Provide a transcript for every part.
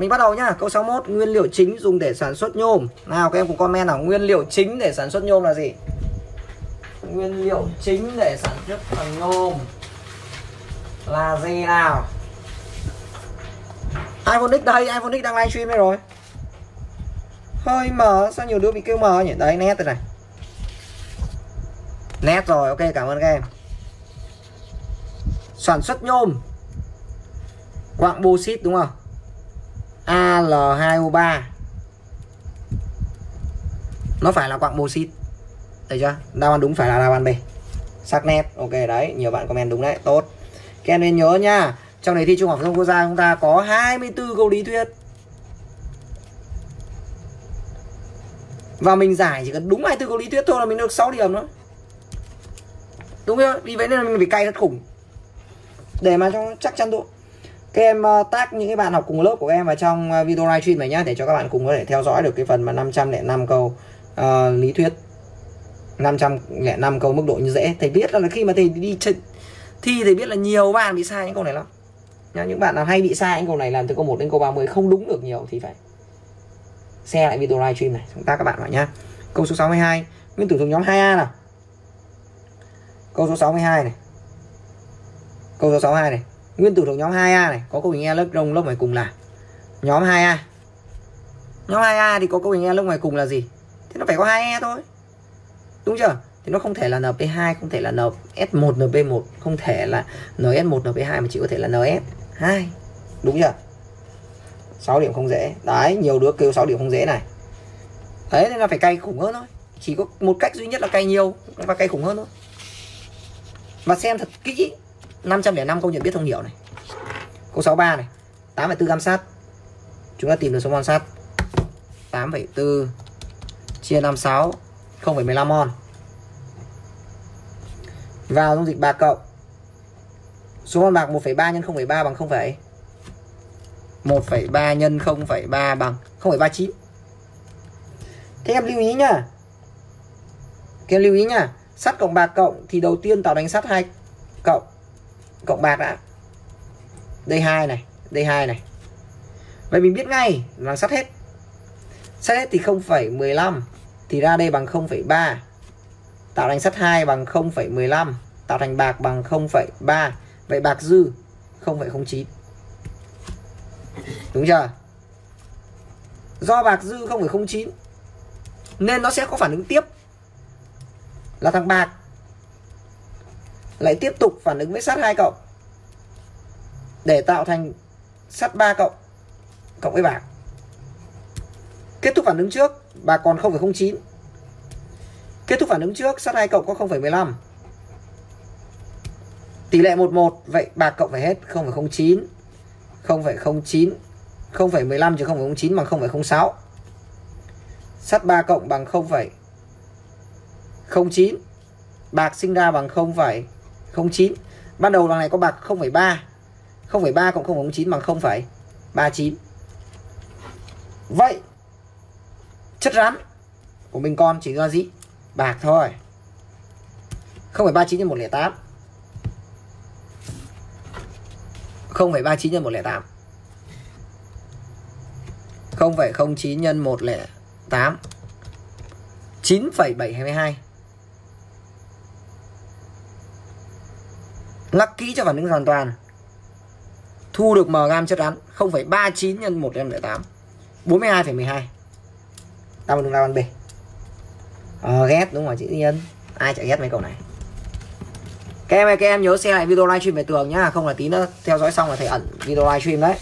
mình bắt đầu nhá, câu 61 nguyên liệu chính dùng để sản xuất nhôm. Nào, các em cùng comment nào, nguyên liệu chính để sản xuất nhôm là gì? Nguyên liệu chính để sản xuất bằng nhôm là gì nào? iPhone X đây, iPhone X đang livestream đây rồi. Hơi mờ, sao nhiều đứa bị kêu mờ nhỉ? Đấy, nét rồi này. Nét rồi, ok, cảm ơn các em. Sản xuất nhôm. Quặng bauxit đúng không? Al2O3 nó phải là quặng bauxit thấy chưa? Đáp án đúng phải là đáp án B. Sắc nét. Ok, đấy. Nhiều bạn comment đúng đấy. Tốt. Các em nên nhớ nha. Trong đề thi trung học phổ thông quốc gia, chúng ta có 24 câu lý thuyết. Và mình giải chỉ cần đúng 24 câu lý thuyết thôi là mình được 6 điểm nữa đúng không vì vậy nên là mình phải cay rất khủng. Để mà cho chắc chắn độ các em tác tag những cái bạn học cùng lớp của em vào trong ờ, video livestream này nhá để cho các bạn cùng có thể theo dõi được cái phần mà 505 câu uh, lý thuyết. 505 câu mức độ như dễ. Thầy biết là khi mà thầy đi thi thầy biết là nhiều bạn bị sai những câu này lắm. Nhá những bạn nào hay bị sai những câu này làm từ câu 1 đến câu 30 không đúng được nhiều thì phải xe lại video livestream này chúng ta các bạn vào nhá. Câu số 62 nguyên tử thuộc nhóm 2A nào? Câu số 62 này. Câu số 62 này nguyên tử thuộc nhóm 2A này, có câu hình e lớp rồng lớp ngoài cùng là nhóm 2A nhóm 2A thì có câu hình e lớp ngoài cùng là gì? Thì nó phải có 2 e thôi. Đúng chưa? Thì nó không thể là NP2 không thể là NS1 NP1 không thể là NS1 NP2 mà chỉ có thể là NS2 đúng chưa? 6 điểm không dễ. Đấy, nhiều đứa kêu 6 điểm không dễ này. Đấy, nên là phải cay khủng hơn thôi. Chỉ có một cách duy nhất là cay nhiều và cay khủng hơn thôi. Và xem thật kỹ 505 câu nhận biết thông hiểu này. Câu 63 này 8,4 gam sát. Chúng ta tìm được số mol sắt 8,4 chia 56 0,15 mol. Vào dung dịch bạc cộng. Số mol bạc 1,3 nhân 0,3 bằng 0, 1,3 nhân 0,3 bằng 0,39 Thế em lưu ý nhá. Các em lưu ý nhá. Sắt cộng bạc cộng thì đầu tiên tạo thành sắt 2 cộng. Cộng bạc đã. Đây 2 này Đây 2 này. Vậy mình biết ngay là sắt hết. Sắt hết thì 0,15 Thì ra đây bằng 0,3 Tạo thành sắt 2 bằng 0,15 Tạo thành bạc bằng 0,3 Vậy bạc dư 0,09 Đúng chưa? Do bạc dư 0,09 Nên nó sẽ có phản ứng tiếp. Là thằng bạc. Lại tiếp tục phản ứng với sắt 2 cộng Để tạo thành sắt 3 cộng Cộng với bạc Kết thúc phản ứng trước Bạc còn 0,09 Kết thúc phản ứng trước sắt 2 cộng có 0,15 Tỷ lệ 11 Vậy bạc cộng phải hết 0,09 0,09 0,15 trừ 0,09 bằng 0,06 Sắt 3 cộng bằng 0,09 Bạc sinh ra bằng 0,09 09 Ban đầu đằng này có bạc 0,3 0,3 cộng 0,09 bằng 0,39 Vậy Chất rắn Của mình con chỉ ra gì? Bạc thôi. 0,39 nhân 108 0,39 nhân 108 0,09 nhân 108 9,722 Lắc kỹ cho phản ứng hoàn toàn. Thu được M gam chất rắn 0,39 nhân 108 42,12 Đáp án đúng đáp án B. Ờ, Ghét đúng rồi chị Yên? Ai chả ghét mấy câu này? Các em ơi, các em nhớ xem lại video livestream về tường nhá. Không là tí nữa theo dõi xong là thầy ẩn video livestream đấy.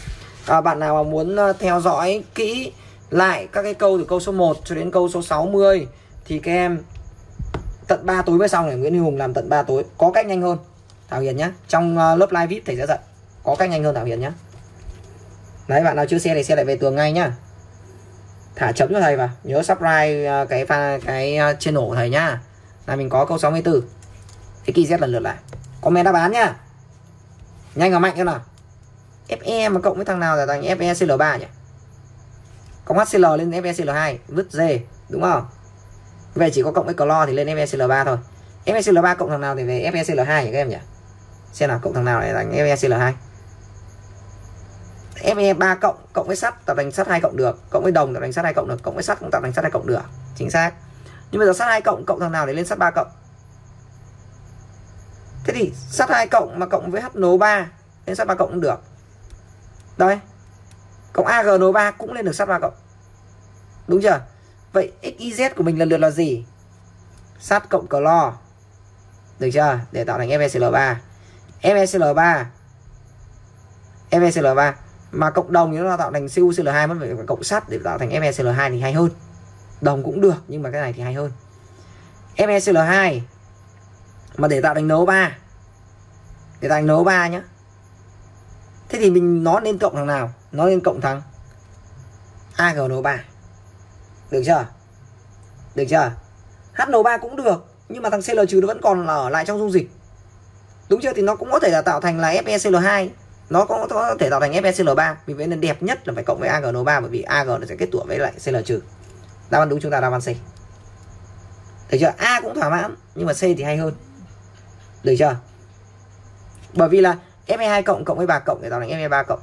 À, bạn nào mà muốn ờ, theo dõi kỹ lại các cái câu từ câu số 1 cho đến câu số 60 thì các em tận 3 tối mới xong này. Nguyễn Huy Hùng làm tận 3 tối. Có cách nhanh hơn. Thảo Hiền nhá. Trong uh, lớp live vip thầy sẽ dạy. Có cách nhanh hơn Thảo Hiền nhá. Đấy bạn nào chưa xe thì xe lại về tường ngay nhá. Thả chấm cho thầy vào. Nhớ subscribe ờ, cái pha cái ờ, channel của thầy nhá. Là mình có câu 64 cái kỳ z lần lượt lại. Comment đáp án nhá. Nhanh và mạnh thế nào. Fe mà cộng với thằng nào là thành fecl3 nhỉ? Cộng hcl lên fecl2 vứt d đúng không? Về chỉ có cộng với clo thì lên fecl3 thôi. Fecl3 cộng thằng nào thì về fecl2 nhỉ các em nhỉ? Xem nào cộng thằng nào lại thành fecl2 Fe 3 cộng cộng với sắt tạo thành sắt 2 cộng được, cộng với đồng tạo thành sắt 2 cộng được, cộng với sắt cũng tạo thành sắt 2 cộng được. Chính xác. Nhưng bây giờ sắt 2 cộng cộng thằng nào để lên sắt 3 cộng? Thế thì sắt 2 cộng mà cộng với HNO3 lên sắt 3 cộng cũng được. Đây. Cộng AgNO3 cũng lên được sắt 3 cộng. Đúng chưa? Vậy XYZ của mình lần lượt là gì? Sắt cộng clo. Được chưa? Để tạo thành FeCl3. FeCl3 FeCl3 mà cộng đồng thì nó tạo thành CuCl2 mất phải cộng sắt để tạo thành FeCl2 thì hay hơn. Đồng cũng được, nhưng mà cái này thì hay hơn. FeCl2 mà để tạo thành NO3 để tạo thành NO3 nhá. Thế thì mình nó nên cộng thằng nào? Nó nên cộng thằng AgNO3. Được chưa? Được chưa? HNO3 cũng được, nhưng mà thằng Cl trừ nó vẫn còn ở lại trong dung dịch. Đúng chưa? Thì nó cũng có thể là tạo thành là FeCl2 nó cũng có thể tạo thành FeCl3 vì vậy nên đẹp nhất là phải cộng với AgNO3 bởi vì Ag nó sẽ kết tủa với lại Cl trừ. Đáp án đúng chúng ta, đáp án C. Được chưa? A cũng thỏa mãn, nhưng mà C thì hay hơn. Được chưa? Bởi vì là Fe2 cộng cộng với 3 cộng để tạo thành Fe3 cộng.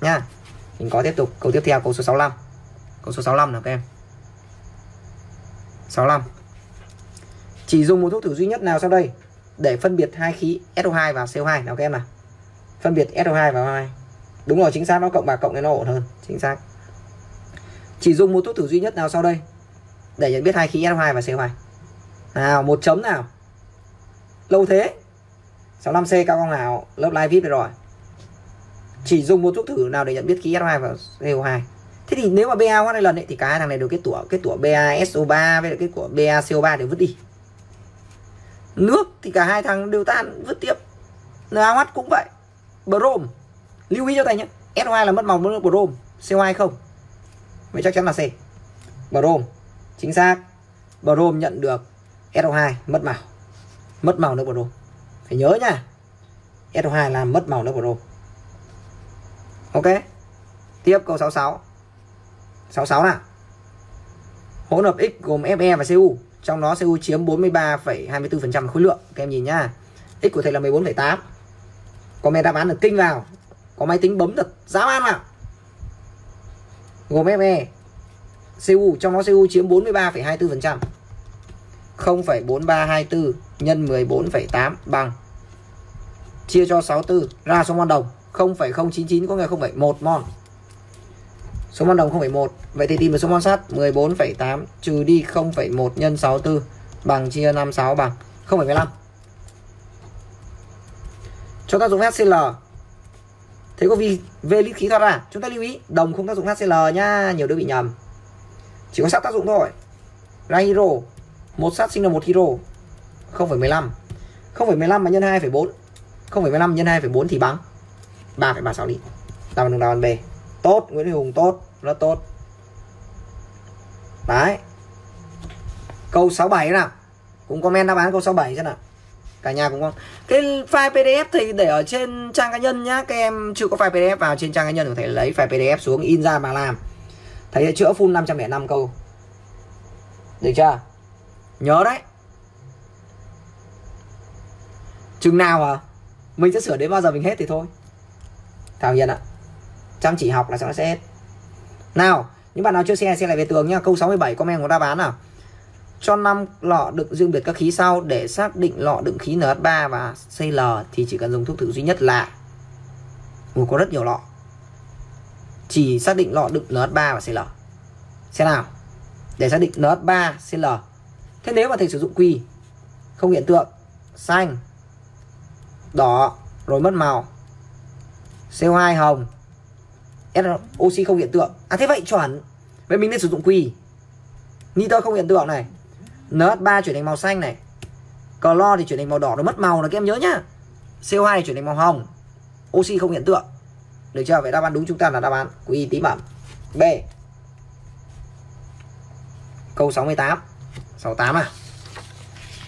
Nha. Mình có tiếp tục câu tiếp theo, câu số 65 câu số 65 nào các em? 65 chỉ dùng một thuốc thử duy nhất nào sau đây? Để phân biệt hai khí SO2 và CO2 nào các em nào? Phân biệt SO2 và O2 đúng rồi chính xác nó cộng và cộng nên nó ổn hơn chính xác. Chỉ dùng một thuốc thử duy nhất nào sau đây để nhận biết hai khí SO2 và CO2 nào một chấm nào? Lâu thế. 65C cao con nào? Lớp live VIP rồi. Chỉ dùng một thuốc thử nào để nhận biết khí SO2 và CO2 thế thì nếu mà BA hai lần ấy, thì cả hai thằng này đều kết tủa kết tủa BaSO3 với kết tủa BaCO3 đều vứt đi nước thì cả hai thằng đều tan, vứt tiếp. NaOH cũng vậy. Brom lưu ý cho thầy nhé SO2 là mất màu nước brom CO2 không? Vậy chắc chắn là C. Brom chính xác. Brom nhận được SO2 mất màu. Mất màu nước brom phải nhớ nha SO2 là mất màu nước brom ok. Tiếp câu 66 66 nào. Hỗn hợp X gồm Fe và Cu trong đó Cu chiếm 43,24% khối lượng các em nhìn nhá. X của thầy là 14,8 comment đáp án được kinh vào. Có máy tính bấm thật dám man vào gồm Fe Cu trong đó Cu chiếm 43,24% 0,4324 nhân 14,8 bằng. Chia cho 64 ra số mol đồng 0,099 có nghĩa 0,1 mol số mol đồng 0,1 vậy thì tìm được số mol sắt 14,8 trừ đi 0,1 nhân 64 bằng chia 56 bằng 0,15 cho ta dùng HCl thế có vì V lít khí thoát ra. Chúng ta lưu ý đồng không tác dụng HCl nhá nhiều đứa bị nhầm. Chỉ có sắt tác dụng thôi. Ra hydro một sắt sinh ra một hydro 0,15 0,15 mà nhân 2,4 0,15 nhân 2,4 thì bằng 3,36 lít. Đáp án đúng đáp án B tốt, Nguyễn Huy Hùng tốt, rất tốt. Đấy. Câu 67 nào? Cũng comment đáp án câu 67 xem nào. Cả nhà cũng không cái file pdf thì để ở trên trang cá nhân nhá. Các em chưa có file pdf vào trên trang cá nhân có thể lấy file pdf xuống in ra mà làm. Thấy chữa full 505 câu. Được chưa? Nhớ đấy. Chừng nào à mình sẽ sửa đến bao giờ mình hết thì thôi. Thảo hiền ạ chăm chỉ học là sẽ nó sẽ hết nào những bạn nào chưa xem xem lại về tường nhá. Câu 67 comment của đáp án nào. Cho 5 lọ đựng riêng biệt các khí sau để xác định lọ đựng khí NH3 và Cl thì chỉ cần dùng thuốc thử duy nhất là Ủa, có rất nhiều lọ. Chỉ xác định lọ đựng NH3 và Cl xem nào. Để xác định NH3 Cl thế nếu mà thầy sử dụng quy không hiện tượng xanh đỏ rồi mất màu CO2 hồng oxy không hiện tượng. À thế vậy chuẩn. Vậy mình nên sử dụng quỳ. nitơ không hiện tượng này. NH3 chuyển thành màu xanh này. Clo thì chuyển thành màu đỏ nó mất màu là các em nhớ nhá. CO2 thì chuyển thành màu hồng. Oxy không hiện tượng. Được chưa? Vậy đáp án đúng chúng ta là đáp án của Y tím ẩm B. Câu 68 68 à?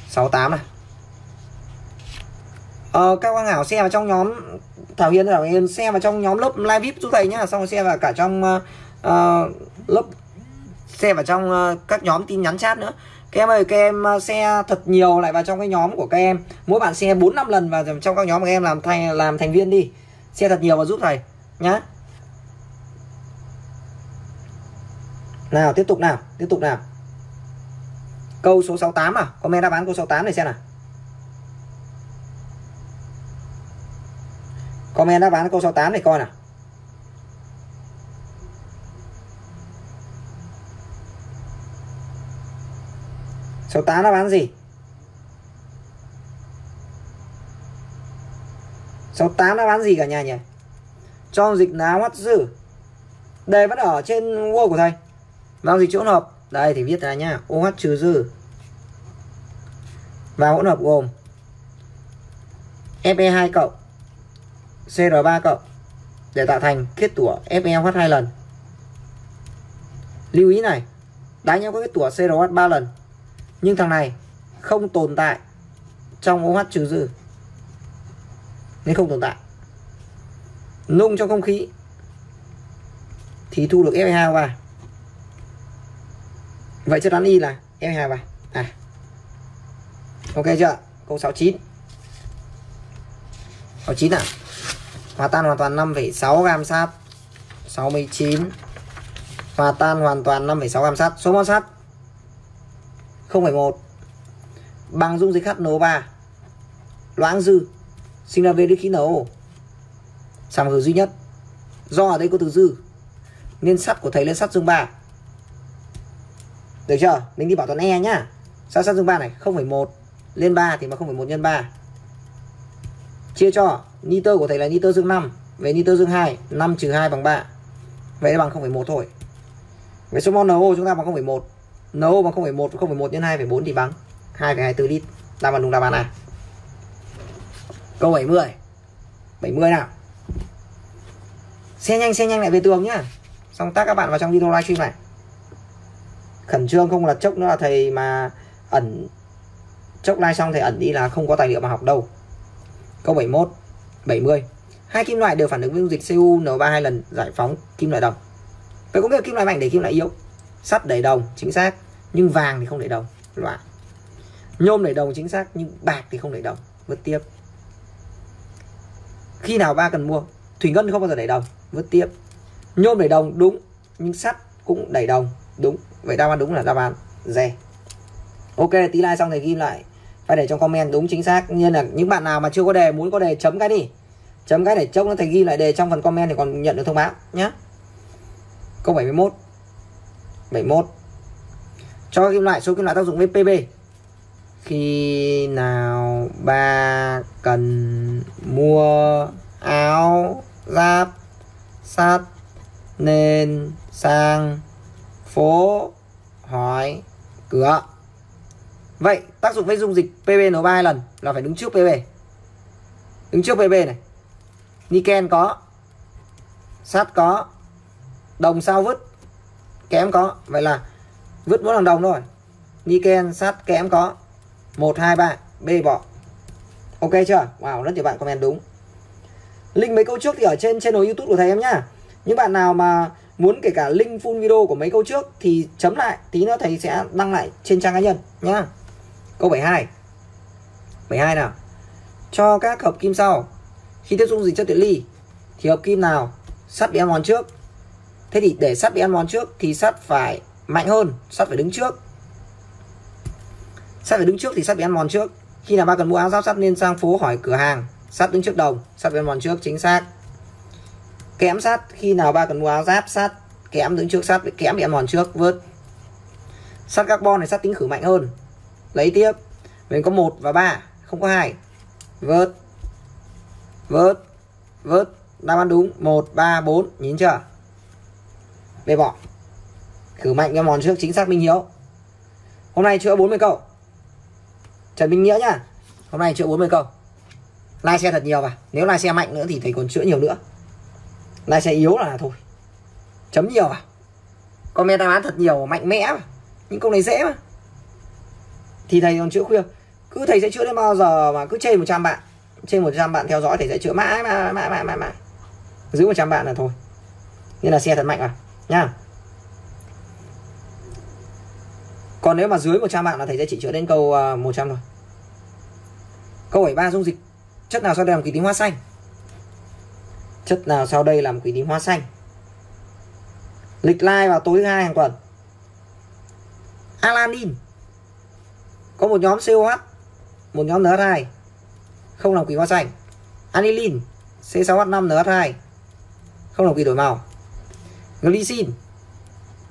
68 này Ờ, các quang hảo xem trong nhóm Thảo Hiền Thảo Hiền xe vào trong nhóm lớp live VIP giúp thầy nhá. Xong rồi xe vào cả trong uh, lớp Xe vào trong uh, các nhóm tin nhắn chat nữa. Các em ơi các em xe thật nhiều lại vào trong cái nhóm của các em. Mỗi bạn xe 4 năm lần vào trong các nhóm của các em làm thành làm thành viên đi. Xe thật nhiều và giúp thầy nhá. Nào tiếp tục nào tiếp tục nào. Câu số 68 à? Comment đáp án câu 68 này xem nào. Comment đáp án câu 68 này coi nào. Số 8 đáp án gì? Số 8 đáp án gì cả nhà nhỉ? Cho dịch nào mắt dư. Đề vẫn ở trên Word của thầy. Giao dịch hỗn hợp. Đây thì viết ra nhá. OH trừ dư. Và hỗn hợp gồm Fe2 cộng. CR3 cộng để tạo thành kết tủa FeOH hai lần. Lưu ý này, đá nhau có kết tủa CROH 3 lần. Nhưng thằng này không tồn tại trong OH trừ dư. Nên không tồn tại. Nung trong không khí thì thu được Fe2O3. Vậy chất rắn Y là Fe2O3. À. Ok chưa? Câu 69. 69 à? Hòa tan hoàn toàn 5,6 gam sắt 69 Hòa tan hoàn toàn 5,6 gam sắt Số mol sắt 0,1 Bằng dung dịch HNO3 Loãng dư Sinh ra về khí nấu Sản hữu duy nhất. Do ở đây có từ dư. Nên sắt của thầy lên sắt dương 3 Được chưa? Mình đi bảo toàn E nhá. Sao sắt dương 3 này 0,1 Lên 3 thì mà 0,1 nhân 3 Chia cho nitơ của thầy là nitơ dương 5 về nitơ dương 2 5 trừ 2 bằng 3 vậy bằng 0,1 thôi. Về số mol NO chúng ta bằng 0,1 NO bằng 0,1 0,1 nhân 2,4 thì bằng 2,24 lít. Đáp án đúng đáp án này. Câu 70 70 nào. Xe nhanh xe nhanh lại về tường nhá. Xong tác các bạn vào trong video livestream này. Khẩn trương không là chốc nữa là thầy mà ẩn chốc live xong thầy ẩn đi là không có tài liệu mà học đâu câu 71 70 hai kim loại đều phản ứng với dung dịch CuN3 hai lần giải phóng kim loại đồng. Vậy có nghĩa là kim loại mạnh để kim loại yếu? Sắt đẩy đồng, chính xác. Nhưng vàng thì không đẩy đồng loại nhôm đẩy đồng, chính xác. Nhưng bạc thì không đẩy đồng, vứt tiếp. Khi nào ba cần mua? Thủy ngân không bao giờ đẩy đồng, vứt tiếp. Nhôm đẩy đồng, đúng. Nhưng sắt cũng đẩy đồng, đúng. Vậy đáp án đúng là đáp án dè. Ok, tí like xong thì ghi lại phải để trong comment, đúng, chính xác. Như là những bạn nào mà chưa có đề, muốn có đề, chấm cái đi. Chấm cái để chốc nó thầy ghi lại đề trong phần comment thì còn nhận được thông báo nhé câu 71 71 cho kim loại, số kim loại tác dụng với PB khi nào ba cần mua áo, giáp, sắt nên sang, phố, hỏi, cửa. Vậy tác dụng với dung dịch PbNO3 hai lần là phải đứng trước PB. Đứng trước PB này. Niken có. Sắt có. Đồng sao vứt. Kém có. Vậy là vứt mỗi lần đồng thôi. Niken, sắt, kém có. 1 2 3, B bỏ. Ok chưa? Wow, rất nhiều bạn comment đúng. Link mấy câu trước thì ở trên channel YouTube của thầy em nhá. Những bạn nào mà muốn kể cả link full video của mấy câu trước thì chấm lại, tí nữa thầy sẽ đăng lại trên trang cá nhân nhá. Câu 72 72 nào. Cho các hợp kim sau. Khi tiếp xúc dịch chất điện ly, Thì hợp kim nào sắt bị ăn mòn trước? Thế thì để sắt bị ăn mòn trước Thì sắt phải mạnh hơn, Sắt phải đứng trước. Sắt phải đứng trước thì sắt bị ăn mòn trước. Khi nào ba cần mua áo giáp sắt nên sang phố hỏi cửa hàng, Sắt đứng trước đồng, Sắt bị ăn mòn trước, chính xác. Kẽm sắt, Khi nào ba cần mua áo giáp sắt, Kẽm đứng trước sắt, Kẽm bị ăn mòn trước, Vớt. Sắt carbon này sắt tính khử mạnh hơn lấy tiếp. Mình có một và ba, không có hai. Vớt. Vớt. Vớt. Đáp án đúng. Một, ba, bốn. Nhìn chưa? Bê bỏ khử mạnh cái mòn trước chính xác minh hiếu. Hôm nay chữa 40 câu. Trần minh nghĩa nhá. Hôm nay chữa 40 câu. Lai xe thật nhiều và nếu lai xe mạnh nữa thì thầy còn chữa nhiều nữa. Lai xe yếu là thôi. Chấm nhiều à? Comment đáp án thật nhiều, mạnh mẽ mà. những câu này dễ mà thì thầy còn chữa khuya cứ thầy sẽ chữa đến bao giờ mà cứ trên 100 bạn trên 100 bạn theo dõi thầy sẽ chữa mãi mãi mãi mãi mãi, mãi. giữ 100 bạn là thôi. Nên là xe thật mạnh à? Nha. Còn nếu mà dưới 100 bạn là thầy sẽ chỉ chữa đến câu à, 100 thôi. Câu 73 dung dịch. Chất nào sau đây làm quỷ tím hoa xanh? Chất nào sau đây làm quỷ tím hoa xanh? Lịch lai vào tối thứ hai hàng tuần. Alanin có một nhóm COH một nhóm NH2 không làm quỷ hoa xanh. Anilin C6H5 NH2 không làm quỷ đổi màu. Glycine,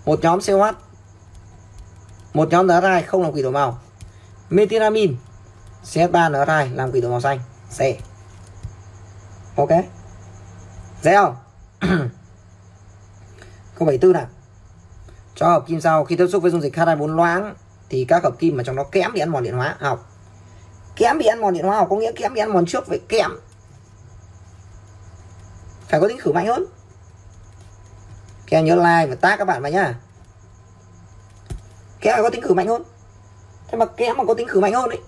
một nhóm COH một nhóm NH2 không làm quỷ đổi màu. Methylamine CH3-NH2 làm quỷ đổi màu xanh. C. Ok. Dễ không? Câu 74 nào? Cho hợp kim sau khi tiếp xúc với dung dịch H24 loãng thì các hợp kim mà trong đó kém bị ăn mòn điện hóa, học. Kém bị ăn mòn điện hóa học có nghĩa kém bị ăn mòn trước với kém phải có tính khử mạnh hơn. Các em nhớ like và tag các bạn vào nhá. Kém phải có tính khử mạnh hơn. Thế mà kém mà có tính khử mạnh hơn ấy,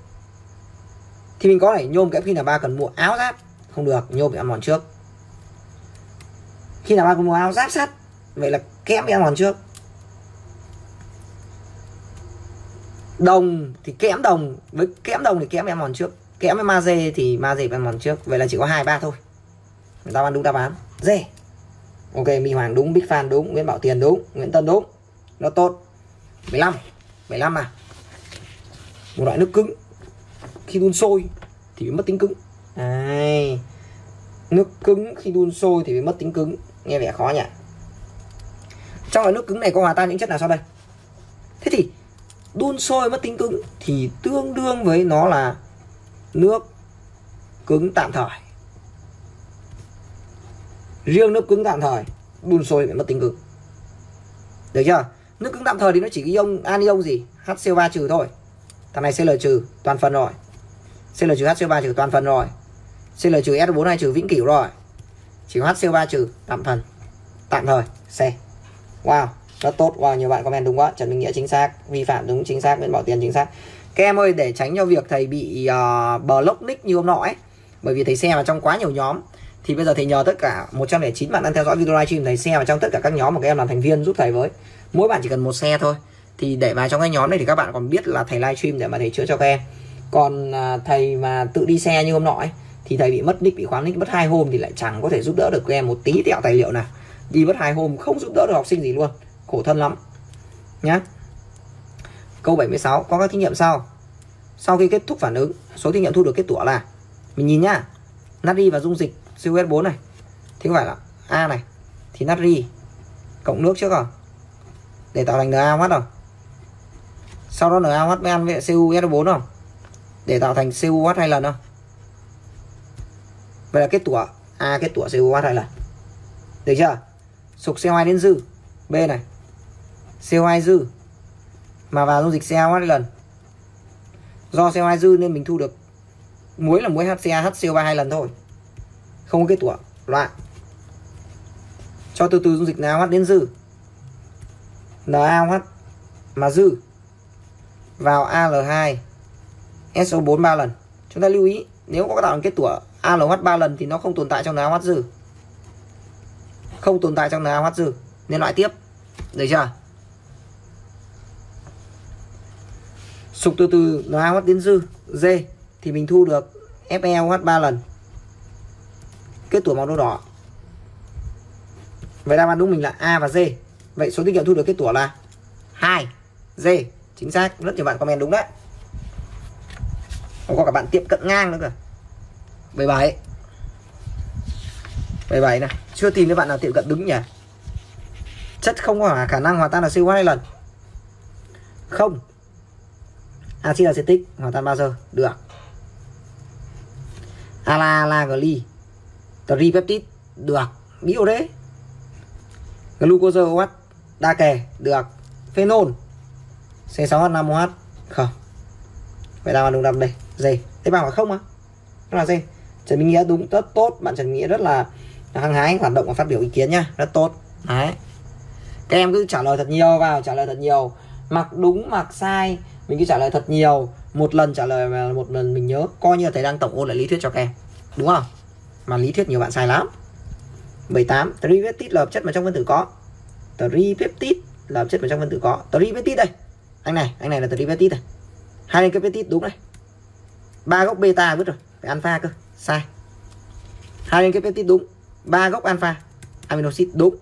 thì mình có thể nhôm kém khi nào ba cần mua áo giáp. Không được, nhôm bị ăn mòn trước. Khi nào ba cần mua áo giáp sắt vậy là kém bị ăn mòn trước. Đồng thì kẽm đồng, với kẽm đồng thì kẽm em mòn trước. Kẽm với magie thì magie bị mòn trước. Vậy là chỉ có hai, ba thôi. Đáp ta đúng đáp án dê. Ok, mi hoàng đúng big fan đúng, nguyễn bảo tiền đúng, nguyễn tân đúng. Nó tốt. 15 15 à? Một loại nước cứng. Khi đun sôi thì bị mất tính cứng. Đây. nước cứng khi đun sôi thì bị mất tính cứng. Nghe vẻ khó nhỉ? Trong loại nước cứng này có hòa tan những chất nào sau đây? Thế thì đun sôi mất tính cứng, thì tương đương với nó là nước cứng tạm thời. Riêng nước cứng tạm thời, đun sôi mất tính cứng. Được chưa? Nước cứng tạm thời thì nó chỉ ion anion gì? HCO3 trừ thôi. Thằng này Cl trừ toàn phần rồi. Cl trừ HCO3 trừ toàn phần rồi. Cl trừ S4 này trừ vĩnh cửu rồi. Chỉ có HCO3 trừ tạm phần, tạm thời, C. Wow rất tốt. Wow nhiều bạn comment đúng quá. Trần Minh Nghĩa chính xác. Vi phạm đúng chính xác. Nguyễn Bảo Tiền chính xác. Các em ơi để tránh cho việc thầy bị ờ, uh, block nick như hôm nọ ấy. Bởi vì thầy xem vào trong quá nhiều nhóm. Thì bây giờ thầy nhờ tất cả 109 bạn đang theo dõi video livestream thầy xem vào trong tất cả các nhóm mà các em làm thành viên giúp thầy với. Mỗi bạn chỉ cần một xe thôi. Thì để vào trong cái nhóm này thì các bạn còn biết là thầy livestream để mà thầy chữa cho các em. Còn uh, thầy mà tự đi xe như hôm nọ ấy thì thầy bị mất nick bị khóa nick mất hai hôm thì lại chẳng có thể giúp đỡ được các em một tí tẹo tài liệu nào. Đi mất hai hôm không giúp đỡ được học sinh gì luôn khổ thân lắm. Nhá. Câu 76 có các thí nghiệm sau. Sau khi kết thúc phản ứng, số thí nghiệm thu được kết quả là, mình nhìn nhá, natri và dung dịch CuS4 này. Thì có phải là A này, thì natri cộng nước trước rồi, để tạo thành NaOH rồi. Sau đó NaOH mới ăn với CuS4 không? Để tạo thành CuOH hai lần không? Vậy là kết tủa A, kết tủa CuOH hai lần. Được chưa? Sục CO2 đến dư, B này. CO2 dư. Mà vào dung dịch CO2 lần. Do CO2 dư nên mình thu được muối là muối HCA HCO3 hai lần thôi. Không có kết tủa loại cho từ từ dung dịch NaOH đến dư. NaOH mà dư. Vào Al2 SO4 3 lần. Chúng ta lưu ý, nếu có tạo kết tủa ALH 3 lần thì nó không tồn tại trong NaOH dư. Không tồn tại trong NaOH dư. Nên loại tiếp. Được chưa? Sục từ từ NaOH đến dư D thì mình thu được FeOH 3 lần. Kết tủa màu nâu đỏ. Vậy đáp án đúng mình là A và D vậy số tiết kiệm thu được kết tủa là 2 D chính xác, rất nhiều bạn comment đúng đấy. Không có cả bạn tiệm cận ngang nữa cơ. 77 77 này chưa tìm thấy bạn nào tiệm cận đứng nhỉ? Chất không có khả năng hòa tan là siêu hai lần. Không axit acetic hòa tan bao giờ được. Ala la gly tripeptide, được. Biểu đấy glucose OH đa kè, được. Phenol C6H5OH không. Vậy nào đúng đáp đây. Gì Thế bạn phải không á? Nó là gì Trần Minh Nghĩa đúng, rất tốt. Bạn Trần Minh Nghĩa rất là hăng hái, hoạt động và phát biểu ý kiến nhá. Rất tốt. Đấy. Các em cứ trả lời thật nhiều vào, trả lời thật nhiều. Mặc đúng, mặc sai mình cứ trả lời thật nhiều. Một lần trả lời và một lần mình nhớ. Coi như là thầy đang tổng ôn lại lý thuyết cho các em. Đúng không? Mà lý thuyết nhiều bạn sai lắm. 18 tripeptide là hợp chất mà trong phân tử có. Tripeptide là hợp chất mà trong phân tử có. Tripeptide đây. Anh này anh này là tripeptide này hai cái peptide đúng này ba gốc beta vứt rồi. Phải alpha cơ. Sai. Hai cái peptide đúng. Ba gốc alpha. Amino acid đúng.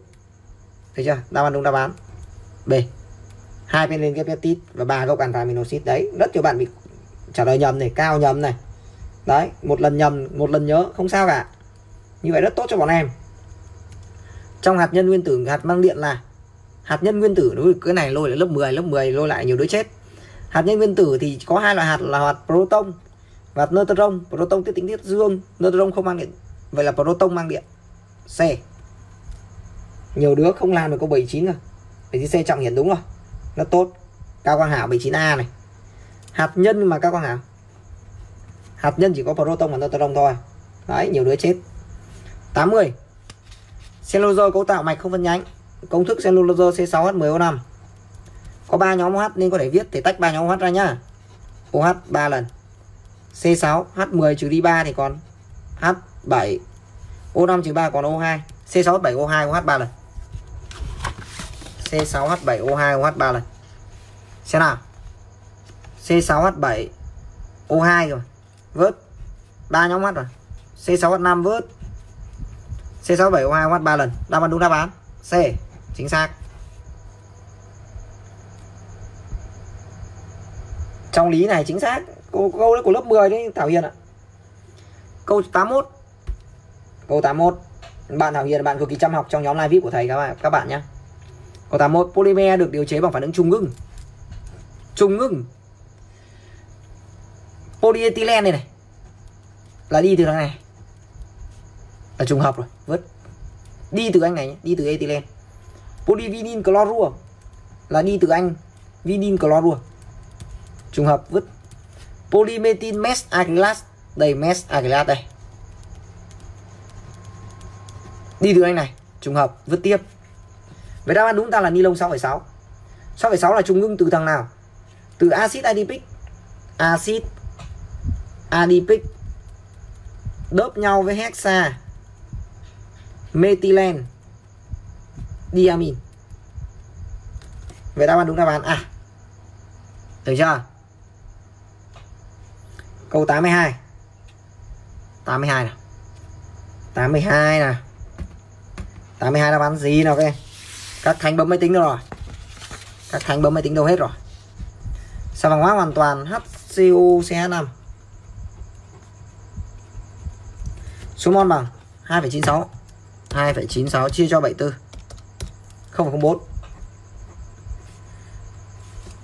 Thấy chưa? Đáp án đúng, đáp án. B hai bên liên kết peptide và ba gốc alpha amino acid đấy. Rất nhiều bạn bị trả lời nhầm này, cao nhầm này. Đấy, một lần nhầm, một lần nhớ, không sao cả. Như vậy rất tốt cho bọn em. Trong hạt nhân nguyên tử, hạt mang điện là, hạt nhân nguyên tử đối với cái này lôi lại lớp 10 lớp 10 lôi lại nhiều đứa chết. Hạt nhân nguyên tử thì có hai loại hạt là hạt proton và neutron. Proton tiết tính tiết dương, neutron không mang điện. Vậy là proton mang điện. C. Nhiều đứa không làm được câu 79 rồi. 79C trọng hiển đúng rồi nó tốt. Cao quang hảo 19A này. Hạt nhân mà cao quang hảo. Hạt nhân chỉ có proton và neutron thôi. Đấy, nhiều đứa chết. 80 cellulose cấu tạo mạch không phân nhánh. Công thức cellulose C6H10O5 có ba nhóm OH nên có thể viết để tách ba nhóm OH ra nhá. OH 3 lần. C6 H10 trừ đi 3 thì còn H7 O5 trừ 3 còn O2 C6 H7 O2 OH 3 lần. C6 H7 O2 OH 3 này. Xem nào. C6 H7 O2 rồi. Vớt. Ba nhóm H rồi. C6 H5 vớt. C6 7 O2 OH 3 lần. Đáp án đúng đáp án. C. Chính xác. Trong lý này chính xác. Câu, câu đấy của lớp 10 đấy Thảo Hiền ạ. Câu 81 câu 81 bạn Thảo Hiền bạn cực kỳ chăm học trong nhóm live VIP của thầy các bạn các bạn nhé câu 81 polymer được điều chế bằng phản ứng trùng ngưng. Trùng ngưng. Polyethylene này này. Là đi từ thằng này. Là trùng hợp rồi, vứt. Đi từ anh này nhé. đi từ ethylene. Polyvinyl chlorua là đi từ anh, vinyl chlorua trùng hợp, vứt. Polymethyl mesh acrylat đây mesh acrylat đây. Đi từ anh này, trùng hợp, vứt tiếp vậy đáp án đúng ta là ni lông 6,6 6,6 là trùng ngưng từ thằng nào? Từ axit adipic. Axit adipic đớp nhau với hexa methylen diamin vậy đáp án đúng đáp án à được chưa? Câu 82 82 nào? 82 nào? 82 đáp án gì nào các em? Các thanh bấm máy tính đâu rồi? Các thanh bấm máy tính đâu hết rồi? Xà phòng hóa hoàn toàn HCOCH5 số mol bằng 2,96 2,96 chia cho 74 0,04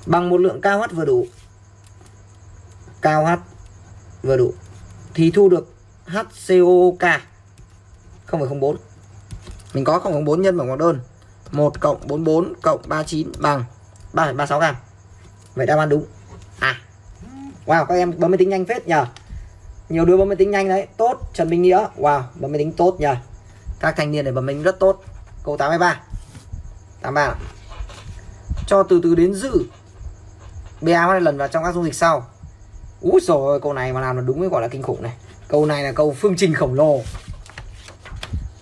bằng một lượng cao hát vừa đủ. Cao hát vừa đủ. Thì thu được HCOK 0,04 mình có 0,04 nhân bằng hóa đơn. 1 cộng 44 cộng 39 bằng 3,36 gram vậy đáp án đúng. À wow các em bấm máy tính nhanh phết nhờ. Nhiều đứa bấm máy tính nhanh đấy. Tốt Trần Minh Nghĩa. Wow bấm máy tính tốt nhờ. Các thanh niên này bấm máy tính rất tốt. Câu 83 83 cho từ từ đến dự. BA hai lần vào trong các dung dịch sau. Úi rồi câu này mà làm là đúng mới gọi là kinh khủng này. Câu này là câu phương trình khổng lồ.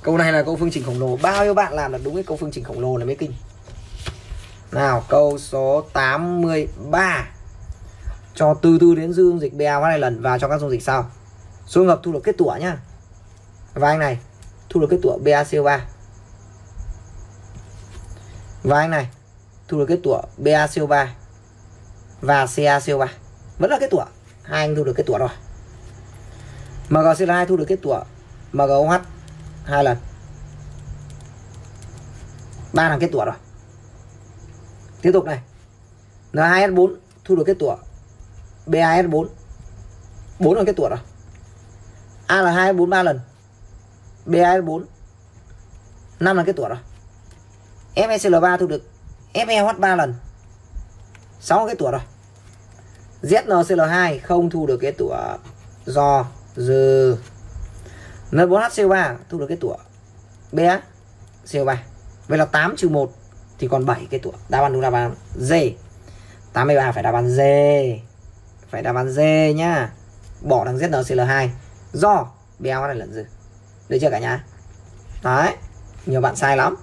Câu này là câu phương trình khổng lồ. Bao nhiêu bạn làm được đúng cái câu phương trình khổng lồ này mới kinh? Nào, câu số 83 Cho từ từ đến dương dịch BA hai lần và cho các dung dịch sau. Số ngập thu được kết tủa nhá. Và anh này, thu được kết tủa BaCO3 Và anh này, thu được kết tủa BaCO3 và CaCO3 vẫn là kết tủa. Hai anh thu được kết tủa rồi. MgCl2 thu được kết tủa MgOH hai lần. Ba lần kết tủa rồi. Tiếp tục này. N2S4 thu được kết tủa. B2S4 4 lần kết tủa rồi. Al2S4 3 lần. B2S4 5 lần kết tủa rồi. FeCl3 thu được. FEH3 lần. 6 lần kết tủa rồi. ZNCl2 không thu được kết tủa do dư. N4H CO3 thu được cái tủa. BA. CO3 Vậy là 8 trừ 1 thì còn 7 cái tủa. Đáp án đúng đáp án D 83 phải đáp án D Phải đáp án D nhá. Bỏ đằng ZNCl2 Do BA này lẫn dư. Được chưa cả nhà? Đấy, Nhiều bạn sai lắm.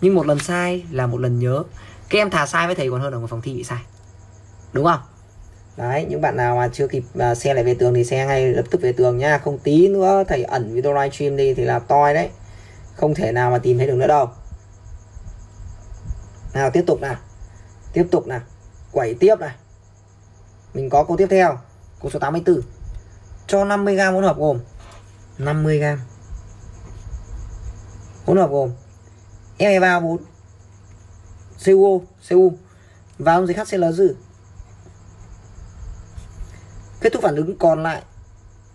Nhưng một lần sai là một lần nhớ. Các em thà sai với thầy còn hơn ở một phòng thi bị sai. Đúng không? Đấy, những bạn nào mà chưa kịp uh, xe lại về tường thì xe ngay lập tức về tường nha Không tí nữa thầy ẩn video live stream đi thì là toi đấy. Không thể nào mà tìm thấy được nữa đâu. Nào tiếp tục nào. Tiếp tục nào. Quẩy tiếp này. Mình có câu tiếp theo. Câu số 84 cho 50g hỗn hợp gồm. 50g hỗn hợp gồm. E34 CuO Cu và dung dịch HCl dư kết thúc phản ứng còn lại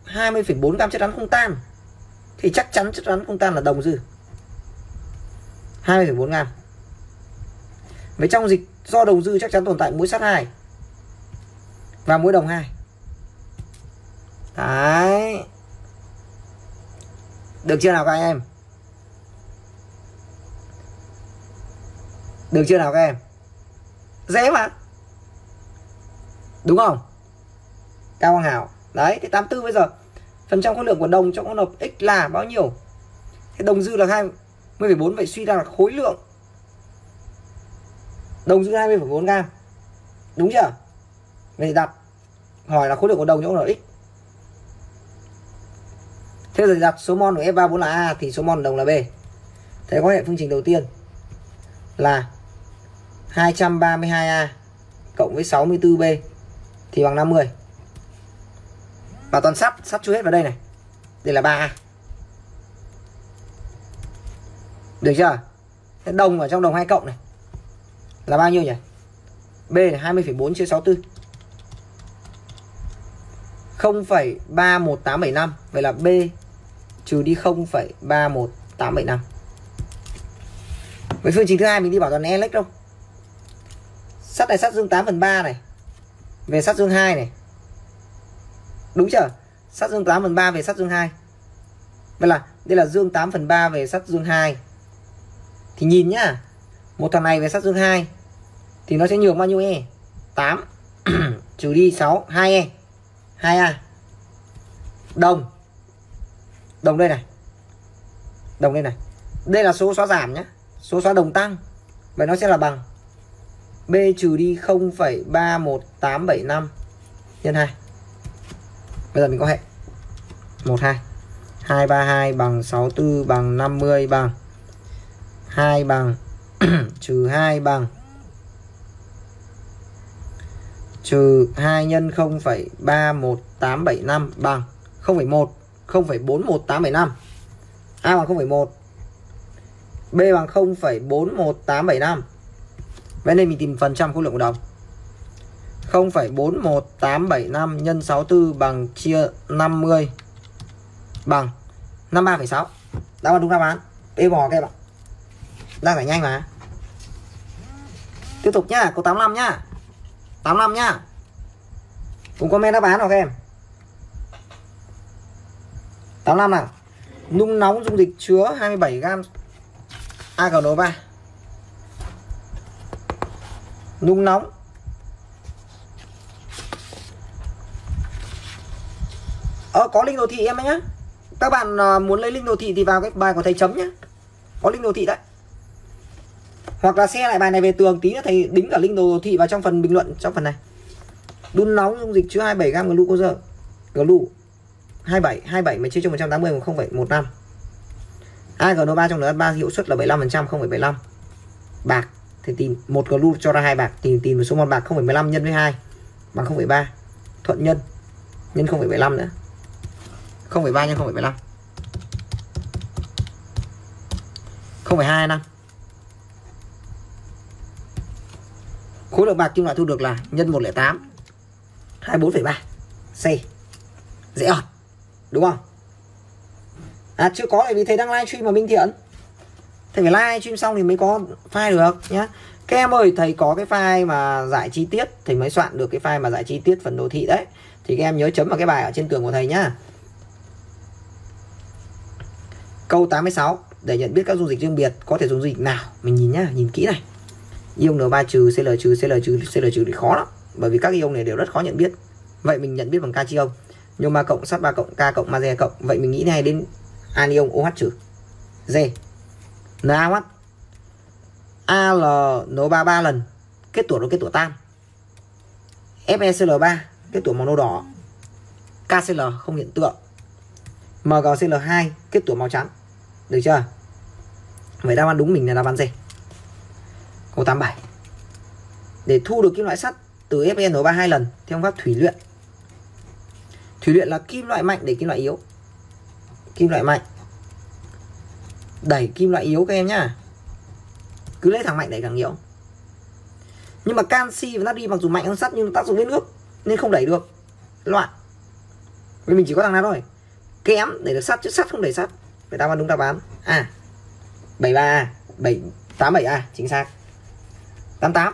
20,4 gam chất rắn không tan. Thì chắc chắn chất rắn không tan là đồng dư. 20,4 gam với trong dịch do đồng dư chắc chắn tồn tại muối sắt 2 và muối đồng 2 đấy. Được chưa nào các em? Được chưa nào các em? Dễ mà. Đúng không? Cao quang Hào. Đấy thì 84 bây giờ phần trăm khối lượng của đồng trong hỗn hợp x là bao nhiêu? Thì đồng dư là 20,4 vậy suy ra là khối lượng. Đồng dư 20,4 gam. Đúng chưa? Vậy thì đặt hỏi là khối lượng của đồng trong hỗn hợp x. Thế rồi đặt số mol của F34 là A thì số mol đồng là B. Thế có hệ phương trình đầu tiên là 232A cộng với 64B thì bằng 50 và toàn sắt sắt chui hết vào đây này. Đây là ba được chưa? Cái đồng ở trong đồng hai cộng này. Là bao nhiêu nhỉ? B là 20,4 chia 64 0,31875 Vậy là B trừ đi 0,31875 Với phương trình thứ hai mình đi bảo toàn elect đâu. Sắt này sắt dương 8 phần 3 này. Về sắt dương 2 này. Đúng chưa? Sắt dương 8 phần 3 về sắt dương 2 Vậy là đây là dương 8 phần 3 về sắt dương 2 Thì nhìn nhá Một thằng này về sắt dương 2 Thì nó sẽ nhường bao nhiêu E? 8 Trừ đi 6 2 E. 2A Đồng. Đồng đây này. Đồng đây này. Đây là số xóa giảm nhé Số xóa đồng tăng. Vậy nó sẽ là bằng. B trừ đi 0,31875 nhân 2 Bây giờ mình có hệ. 1 2 232 bằng 64 bằng 50 bằng. 2 bằng trừ 2 bằng. Trừ 2 nhân 0,31875 bằng 0,1 0,41875 A bằng 0,1 B bằng 0,41875 Vậy nên mình tìm phần trăm khối lượng của đồng. 0,41875 nhân 64 bằng chia 50 bằng 53,6 Đáp án đúng đáp án. B bò các bạn Đang phải nhanh mà. Tiếp tục nhá, câu 85 nhá. 85 nhá. Cùng comment đáp án nào các em? 85 nào? Nung nóng dung dịch chứa 27g AgNO3 Nung nóng Ờ có link đồ thị em ấy nhá. Các bạn ờ, muốn lấy link đồ thị thì vào cái bài của thầy chấm nhá. Có link đồ thị đấy. Hoặc là xe lại bài này về tường tí nữa thầy đính cả link đồ thị vào trong phần bình luận trong phần này. Đun nóng dung dịch chứa 27 g glucose glu 27 27 mà chia cho 180 bằng 0,15 AgNO3 trong NH3 hiệu suất là 75% 0,75 bạc thì tìm một glu cho ra hai bạc tìm tìm một số mol bạc 0,15 nhân với 2 bằng 0,3 thuận nhân nhân 0,75 nữa. 0,3 nhân 0,75 0,2 năm. Khối lượng bạc kim loại thu được là nhân 108 24,3 C dễ ọt đúng không? À chưa có vì thầy đang livestream mà minh thiện. Thầy phải livestream xong thì mới có file được nhá. Các em ơi thầy có cái file mà giải chi tiết thầy mới soạn được cái file mà giải chi tiết phần đồ thị đấy. Thì các em nhớ chấm vào cái bài ở trên tường của thầy nhá câu 86 để nhận biết các dung dịch riêng biệt, có thể dùng dung dịch nào? Mình nhìn nhá, nhìn kỹ này. Ion N3 trừ Cl trừ Cl trừ Cl trừ thì khó lắm, bởi vì các ion này đều rất khó nhận biết. Vậy mình nhận biết bằng cation nhôm 3 cộng sắt 3 cộng K cộng magie cộng. Vậy mình nghĩ này đến anion OH trừ G. NaOH Al N3 3 lần, kết tủa nó kết tủa tan FeCl3 kết tủa màu nâu đỏ. KCl không hiện tượng. MgCl2 kết tủa màu trắng. Được chưa? Vậy đáp án đúng mình là đáp án gì câu 87 để thu được kim loại sắt từ FeNO3 hai lần theo phương pháp thủy luyện. Thủy luyện là kim loại mạnh để kim loại yếu. Kim loại mạnh. Đẩy kim loại yếu các em nhá. Cứ lấy thằng mạnh đẩy càng yếu. Nhưng mà canxi và natri mặc dù mạnh hơn sắt nhưng tác dụng với nước nên không đẩy được. Loạn. Vì mình chỉ có thằng nào thôi kém để được sắt chứ sắt không để sắt vậy đáp án đúng đáp án. À 73 7 87 a, chính xác. 88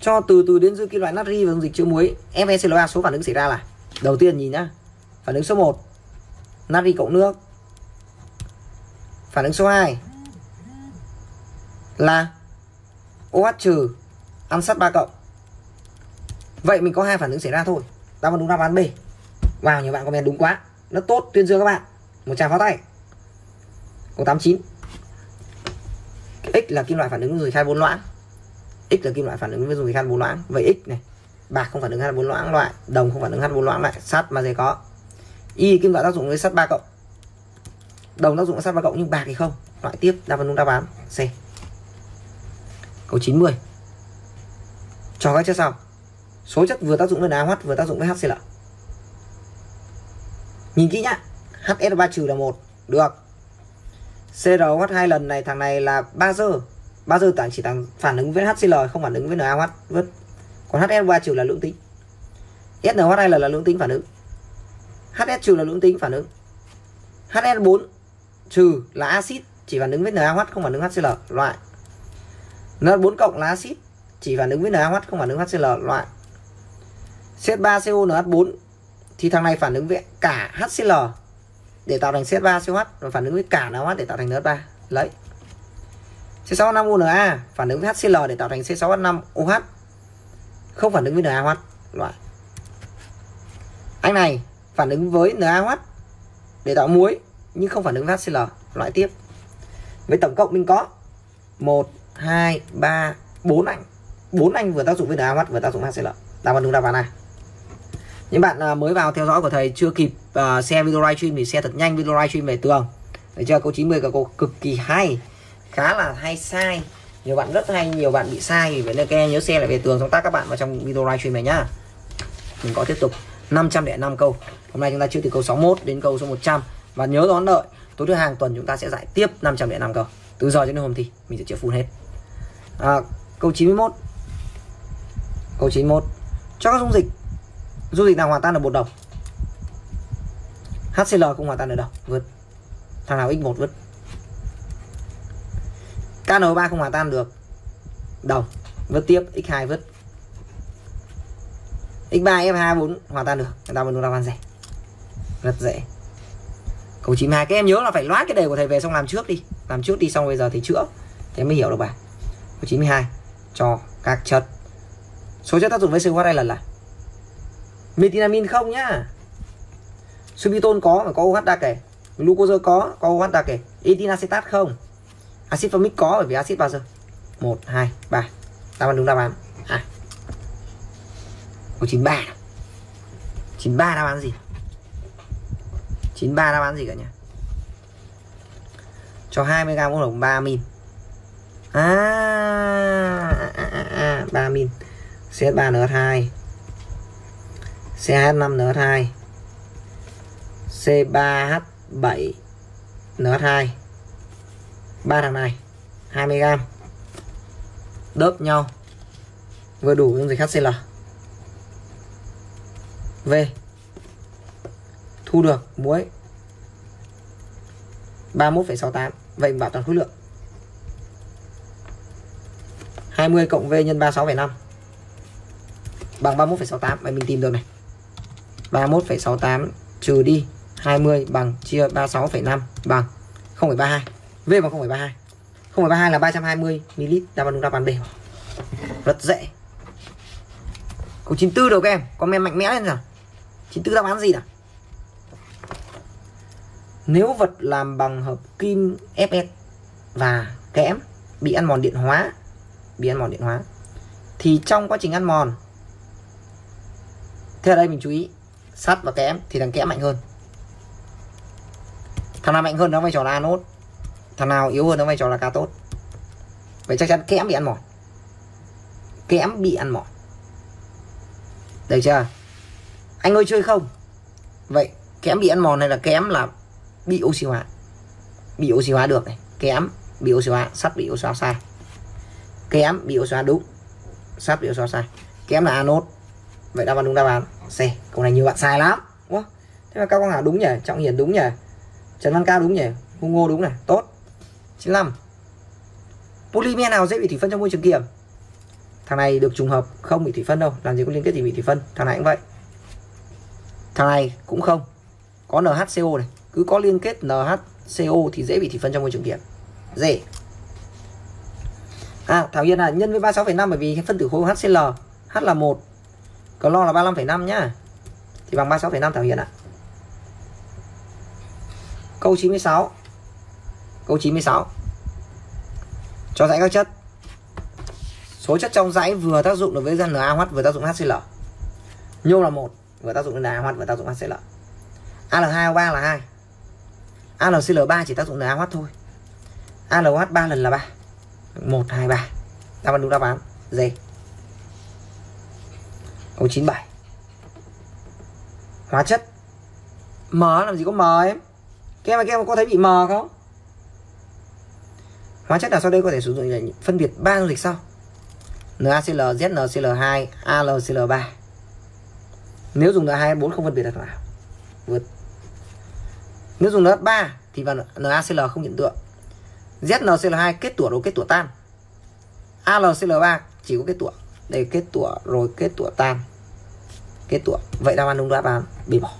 cho từ từ đến dư kim loại natri và dung dịch chứa muối FeCl3 số phản ứng xảy ra là, đầu tiên nhìn nhá, phản ứng số 1 natri cộng nước. Phản ứng số 2 là OH trừ ăn sắt 3 cộng. Vậy mình có hai phản ứng xảy ra thôi. Đáp án đúng, đáp án B vào nhiều bạn comment đúng quá. Nó tốt, tuyên dương các bạn. Một tràng pháo tay. Câu 89 X là kim loại phản ứng với dung dịch bốn loãng. X là kim loại phản ứng với dung dịch hai bốn loãng. Vậy X này, bạc không phản ứng h bốn loãng loại, đồng không phản ứng h bốn loãng loại, sắt mà dây có. Y kim loại tác dụng với sắt ba cộng. Đồng tác dụng với sắt ba cộng nhưng bạc thì không. Loại tiếp, đa phần đúng đáp án C. Câu 90 cho các chất sau. Số chất vừa tác dụng với NaOH, vừa tác dụng với HCl nhìn kỹ nhá. HS3 trừ là một. Được. Crh hai lần này, thằng này là bazơ bazơ tảng chỉ tảng phản ứng với HCl không phản ứng với nah vứt. Còn HS3 trừ là lưỡng tính. SNH hai lần là lưỡng tính phản ứng. HS trừ là lưỡng tính phản ứng. HS4 trừ là axit, chỉ phản ứng với NaOH không phản ứng HCl loại. N4 cộng là axit, chỉ phản ứng với NaOH không phản ứng HCl loại. C3CONH4 thì thằng này phản ứng với cả HCl để tạo thành CH3COH và phản ứng với cả NaOH để tạo thành NH3 lấy C6H5ONa phản ứng với HCl để tạo thành C6H5OH không phản ứng với NaOH loại. Anh này phản ứng với NaOH để tạo muối, nhưng không phản ứng với HCl loại tiếp. Với tổng cộng mình có 1 2 3 4 anh. 4 anh vừa tác dụng với NaOH vừa tác dụng với HCl đáp án đúng, đáp án này những bạn à, mới vào theo dõi của thầy chưa kịp à, uh, xem video livestream thì xe thật nhanh video livestream về tường. Để cho câu 90 là câu cực kỳ hay khá là hay sai. Nhiều bạn rất hay nhiều bạn bị sai vì vậy nên các nhớ xe lại về tường xong tác các bạn vào trong video livestream này nhá. Mình có tiếp tục 505 câu. Hôm nay chúng ta chưa từ câu 61 đến câu số 100 và nhớ đón đợi tối thứ hàng tuần chúng ta sẽ giải tiếp 505 câu. Từ giờ đến hôm thì mình sẽ chữa full hết. À, câu 91 câu 91 cho các dung dịch dung dịch nào hòa tan ở bột đồng? HCl cũng hòa tan ở đâu vứt thằng nào x1 vứt KNO3 không hòa tan được đồng vứt tiếp. X2 vứt x3 f2 4 hòa tan được. Người ta vẫn đáp án rẻ. Rất dễ. Câu 92 các em nhớ là phải loát cái đề của thầy về xong làm trước đi. Làm trước đi, xong bây giờ thì chữa. Thế mới hiểu được bài. Câu 92 cho các chất. Số chất tác dụng với COH đây lần là metinamin không nhá. Subiton có và có OH đặc kể. Glucose có có OH đặc kể. Etin acetat không? Axit formic có bởi vì axit bao giờ. Một hai ba. Đáp án đúng đáp án. À. Có chín ba. Chín ba đáp án gì? Chín ba đáp án gì cả nhỉ? Cho 20g hỗn hợp 3 min. À, à, à, à 3 CH5 nữa 2 C3H7NH2 ba thằng này 20g đớp nhau vừa đủ dung dịch HCl V thu được muối 31,68 vậy bảo toàn khối lượng. 20 cộng V nhân 36,5 bằng 31,68 vậy mình tìm được này. 31,68 trừ đi 20 bằng chia 36,5 bằng 0,32 V bằng 0,32 0,32 là 320 ml đáp án đúng đáp án B rất dễ. Câu 94 đâu các em? Comment mạnh mẽ lên nào 94 đáp án gì nào nếu vật làm bằng hợp kim Fs và kẽm bị ăn mòn điện hóa bị ăn mòn điện hóa thì trong quá trình ăn mòn thế ở đây mình chú ý sắt và kẽm thì thằng kẽm mạnh hơn. Thằng nào mạnh hơn nó vai trò là anốt. thằng nào yếu hơn nó vai trò là ca tốt vậy chắc chắn kẽm bị ăn mòn. Kẽm bị ăn mòn. Được chưa? Anh ơi, chơi không? Vậy kẽm bị ăn mòn này là kẽm là bị oxy hóa. Bị oxy hóa được này. Kẽm bị oxy hóa, sắt bị oxy hóa sai. Kẽm bị oxy hóa đúng, sắt bị oxy hóa sai. Kẽm là anốt vậy đáp án đúng đáp án. C câu này nhiều bạn sai lắm. Ủa? thế mà cao con hảo đúng nhỉ? Trọng hiền đúng nhỉ? Trần văn cao đúng nhỉ? Hung ngô đúng này. Tốt. 95 polymer nào dễ bị thủy phân trong môi trường kiềm thằng này được trùng hợp không bị thủy phân đâu. Làm gì có liên kết gì bị thủy phân. Thằng này cũng vậy. Thằng này cũng không. Có NHCO này. Cứ có liên kết NHCO thì dễ bị thủy phân trong môi trường kiềm dễ. À Thảo Hiền là nhân với 36,5 bởi vì phân tử khối HCl H là còn lo là 35,5 nhá. Thì bằng 36,5 Thảo hiện ạ. Câu 96. Câu 96. Cho dãy các chất. Số chất trong dãy vừa tác dụng được với NaOH vừa tác dụng HCl. Nhôm là một vừa tác dụng NaOH vừa tác dụng HCl. Al2O3 là 2. AlCl3 chỉ tác dụng NaOH thôi. AlOH 3 lần là 3. 1 2 3. Đáp án đúng đáp án. d 097 Hóa chất. Mờ làm gì có mờ em Các em và các em có thấy bị mờ không? Hóa chất nào sau đây có thể sử dụng để phân biệt ba dung dịch sau. NaCl, ZnCl2, AlCl3 Nếu dùng N2N4 không phân biệt được nào? Vượt. Nếu dùng NH3 thì vào NaCl không hiện tượng. ZnCl2 kết tủa đồ kết tủa tan. AlCl3 chỉ có kết tủa. Đây kết tủa, rồi kết tủa tan Kết tủa. Vậy đáp án đúng, đáp án bị bỏ.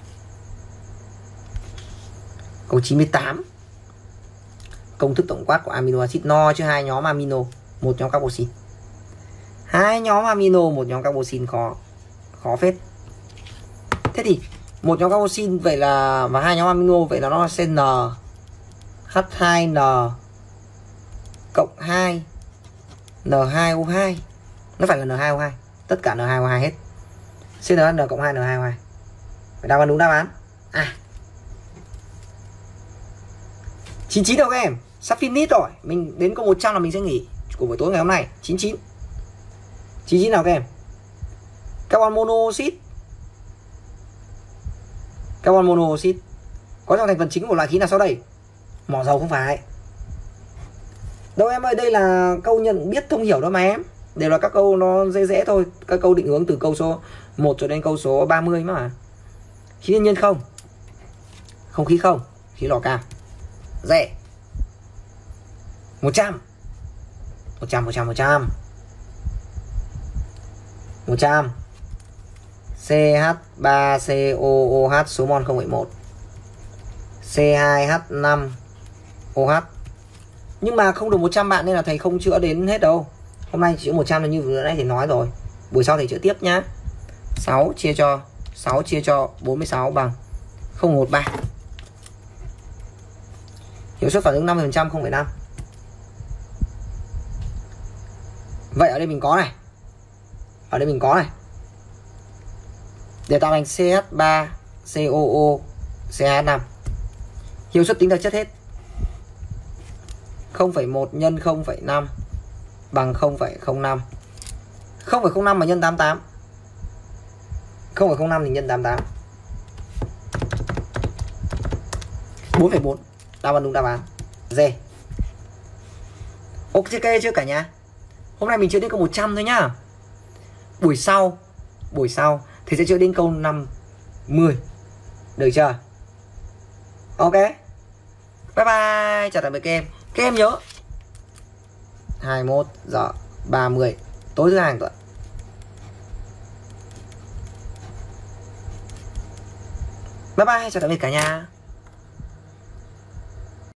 Câu 98 Công thức tổng quát của amino acid. No chứ hai nhóm amino. Một nhóm carboxy hai nhóm amino, một nhóm carboxy khó. Khó phết. Thế thì, một nhóm carboxy vậy là, và hai nhóm amino, vậy là nó sẽ n H2N cộng 2 N2O2 nó phải là N2O2 tất cả N2O2 hết. CNN cộng 2 N2O2 phải đáp án đúng đáp án. À. 99 đâu các em? Sắp finish rồi. Mình đến câu 100 là mình sẽ nghỉ của buổi tối ngày hôm nay. 99 99 nào các em? Carbon monoxide carbon monoxide có trong thành phần chính của loại khí nào sau đây? Mỏ dầu không phải. Đâu em ơi, đây là câu nhận biết thông hiểu đó mà em đều là các câu nó dễ dễ thôi. Các câu định hướng từ câu số 1 cho đến câu số 30 mà. Khí thiên nhiên không? Không khí không khí lò cao rẻ. 100 100 100 100 100 CH3COOH số mol 0,1 C2H5OH Nhưng mà không được 100 bạn nên là thầy không chữa đến hết đâu. Hôm nay chỉ 100 là như vừa nãy thì nói rồi. Buổi sau thầy chữa tiếp nhá. 6 chia cho 6 chia cho 46 bằng 013 Hiệu suất phản ứng 50% 0,5 Vậy ở đây mình có này. Ở đây mình có này. Để tạo thành CH3 COO CH5 Hiệu suất tính theo chất hết. 0,1 nhân 0,5 bằng 0,05 0,05 mà nhân 88 0,05 thì nhân 88 4,4 Đáp án đúng đáp án. D Ok chưa cả nhà? Hôm nay mình chưa đến câu 100 thôi nhá. Buổi sau Buổi sau thì sẽ chưa đến câu 50 Được chưa? Ok. Bye bye Chào tạm biệt các em. Các em nhớ 21 giờ 30 Tối thứ hai hàng tuần Bye bye, Chào tạm biệt cả nhà.